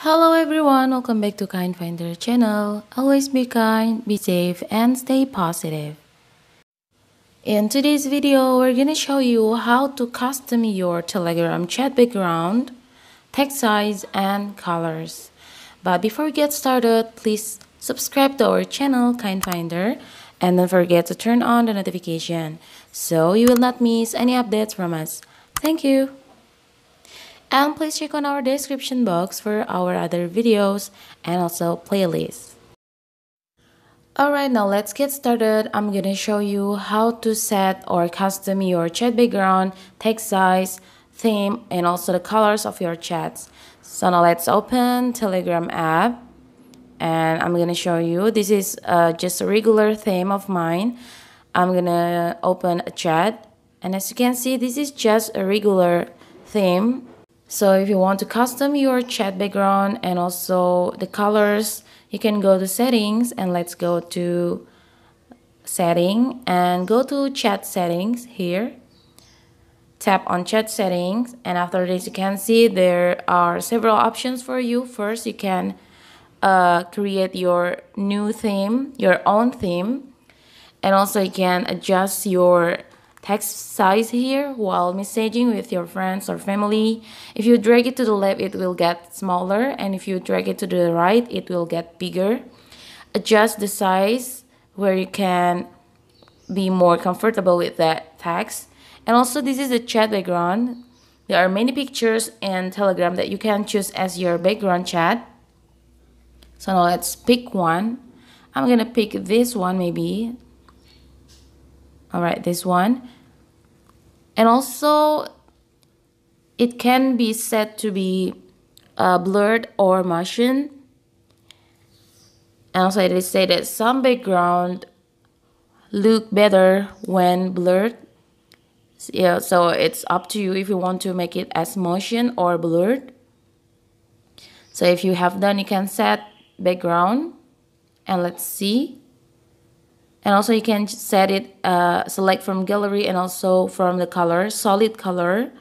Hello everyone, welcome back to Kind Finder channel. Always be kind, be safe, and stay positive. In today's video, we're gonna show you how to custom your Telegram chat background, text size, and colors. But before we get started, please subscribe to our channel, Kind Finder, and don't forget to turn on the notification so you will not miss any updates from us. Thank you. And please check on our description box for our other videos and also playlists. Alright, now let's get started. I'm gonna show you how to set or custom your chat background, text size, theme, and also the colors of your chats. So now let's open Telegram app and I'm gonna show you. This is uh, just a regular theme of mine. I'm gonna open a chat and as you can see, this is just a regular theme so if you want to custom your chat background and also the colors, you can go to settings and let's go to setting and go to chat settings here. Tap on chat settings and after this you can see there are several options for you. First you can uh, create your new theme, your own theme and also you can adjust your text size here while messaging with your friends or family. If you drag it to the left, it will get smaller, and if you drag it to the right, it will get bigger. Adjust the size where you can be more comfortable with that text. And also, this is the chat background. There are many pictures in Telegram that you can choose as your background chat. So now let's pick one. I'm gonna pick this one maybe. All right, this one and also it can be set to be uh, blurred or motion and also they say that some background look better when blurred. Yeah so it's up to you if you want to make it as motion or blurred. So if you have done you can set background and let's see and also you can set it uh, select from gallery and also from the color solid color.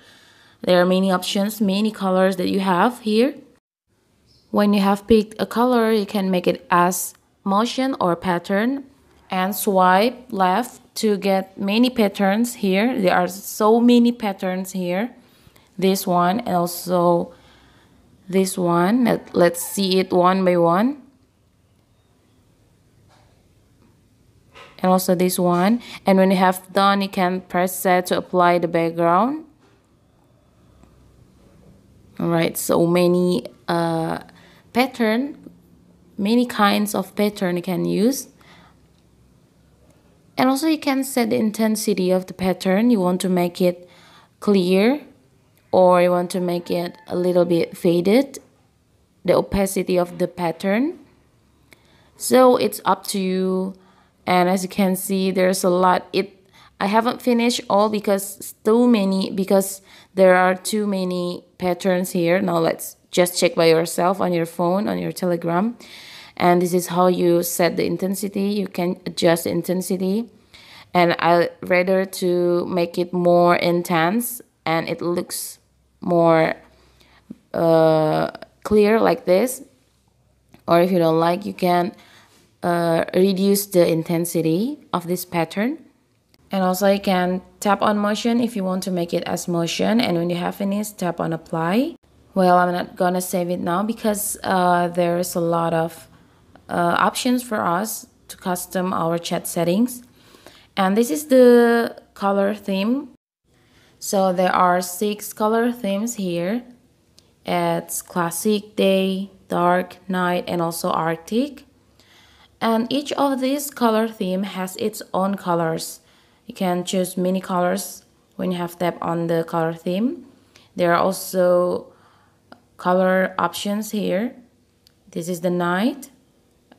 There are many options many colors that you have here. When you have picked a color you can make it as motion or pattern and swipe left to get many patterns here. There are so many patterns here. This one and also this one. Let's see it one by one and also this one. And when you have done you can press set to apply the background. All right so many uh, pattern many kinds of pattern you can use. And also you can set the intensity of the pattern. You want to make it clear or you want to make it a little bit faded the opacity of the pattern. So it's up to you and as you can see there's a lot. It I haven't finished all because too many because there are too many patterns here. Now let's just check by yourself on your phone on your telegram. And this is how you set the intensity. You can adjust the intensity. And I rather to make it more intense and it looks more uh, clear like this. Or if you don't like you can uh, reduce the intensity of this pattern. And also you can tap on motion if you want to make it as motion. And when you have finished tap on apply. Well I'm not gonna save it now because uh, there's a lot of uh, options for us to custom our chat settings. And this is the color theme. So there are six color themes here. It's classic day dark night and also arctic and each of these color theme has its own colors. You can choose many colors when you have tap on the color theme. There are also color options here. This is the night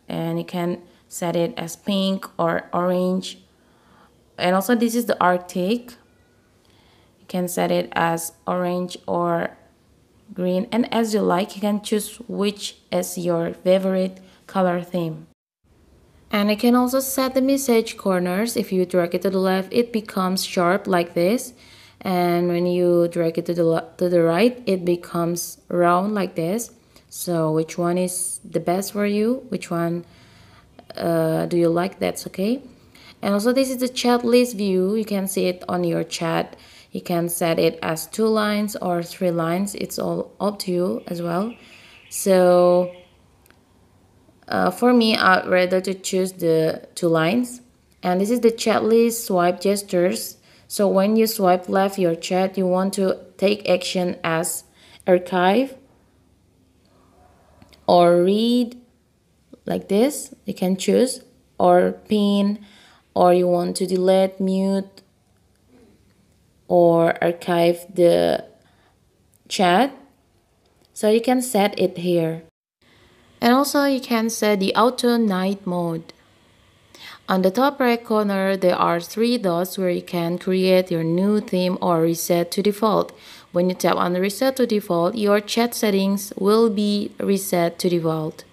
and you can set it as pink or orange. And also this is the arctic. You can set it as orange or green. And as you like you can choose which is your favorite color theme and I can also set the message corners. If you drag it to the left, it becomes sharp like this. And when you drag it to the, to the right, it becomes round like this. so which one is the best for you which one uh, do you like that's okay and also this is the chat list view you can see it on your chat you can set it as two lines or three lines it's all up to you as well so uh, for me I'd rather to choose the two lines. And this is the chat list swipe gestures. So when you swipe left your chat you want to take action as archive or read like this. You can choose or pin or you want to delete mute or archive the chat. So you can set it here and also you can set the auto night mode on the top right corner there are three dots where you can create your new theme or reset to default when you tap on reset to default your chat settings will be reset to default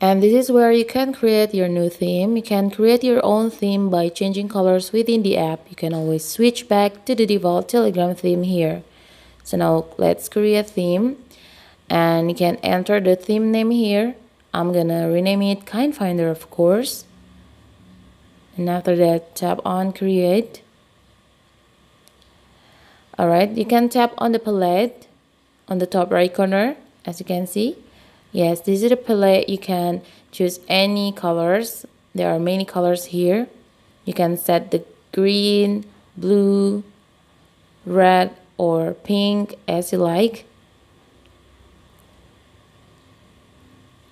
and this is where you can create your new theme. You can create your own theme by changing colors within the app. You can always switch back to the default Telegram theme here. So now let's create a theme. And you can enter the theme name here. I'm gonna rename it Kind Finder of course. And after that tap on create. Alright, you can tap on the palette on the top right corner as you can see yes this is a palette you can choose any colors there are many colors here you can set the green blue red or pink as you like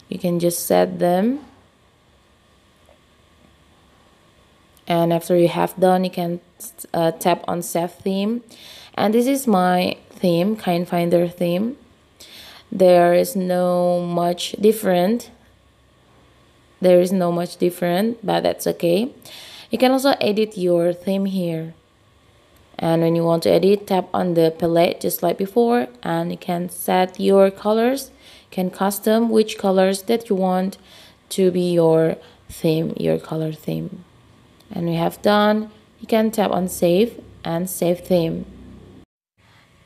you can just set them. And after you have done you can uh, tap on save theme. And this is my theme kind finder theme. There is no much different. There is no much different but that's okay. You can also edit your theme here. And when you want to edit tap on the palette just like before and you can set your colors can custom which colors that you want to be your theme your color theme. And we have done you can tap on save and save theme.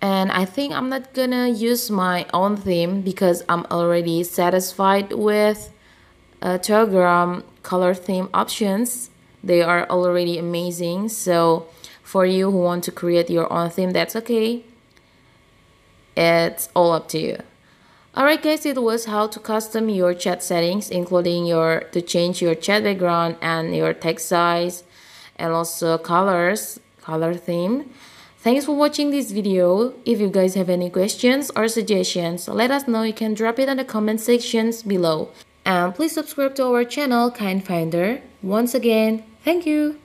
And I think I'm not gonna use my own theme because I'm already satisfied with uh, Telegram color theme options. They are already amazing. So for you who want to create your own theme that's okay. It's all up to you alright guys it was how to custom your chat settings including your to change your chat background and your text size and also colors color theme Thanks for watching this video. If you guys have any questions or suggestions, let us know. You can drop it in the comment sections below. And please subscribe to our channel, Kind Finder. Once again, thank you.